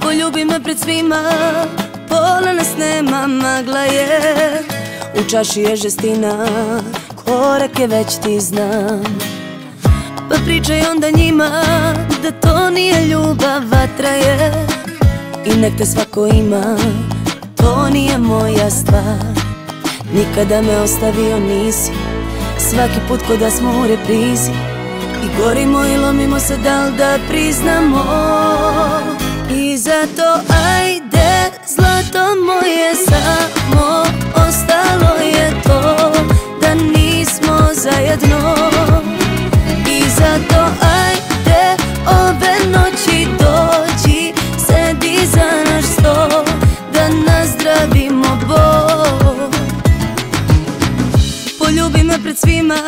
Poljubi me pred svima Pola nas nema, magla je. U čaši je žestina Korake već ti znam. Pa pričaj onda njima Da to nije ljubav, vatra je I nek te svako ima To nije moja stvar. Nikada me ostavio nisi Svaki put ko da smo u reprizi. I gorimo i lomimo se dal da priznamo? I zato ajde zlato moje samo zajedno I zato ajde ove noći dođi Sedi za naš sto da nazdravimo Bog. Poljubi me pred svima,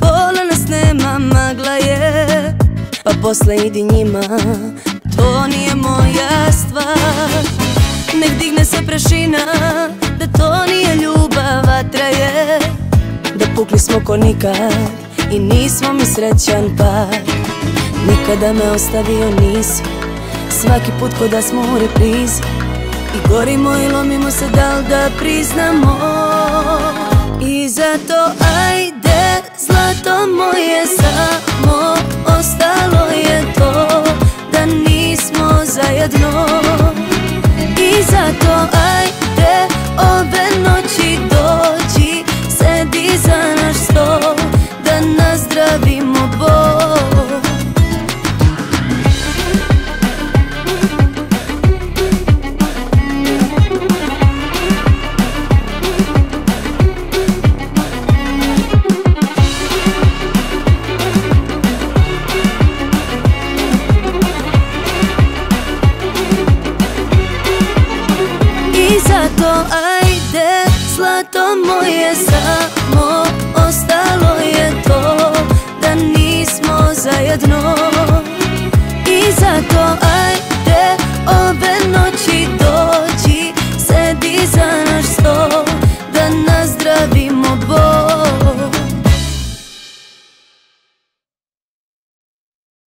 pola nas nema, magla je Pa posle idi njima, to nije moja stvar. Nek digne se prašina, da to nije smo ko nikad i nismo mi srećan par. Nikada me ostavio nisi, svaki put ko da smo u reprizi. I gorimo i lomimo se dal da priznamo? I zato ajde zlato zato ajde zlato moje samo Ostalo je to da nismo zajedno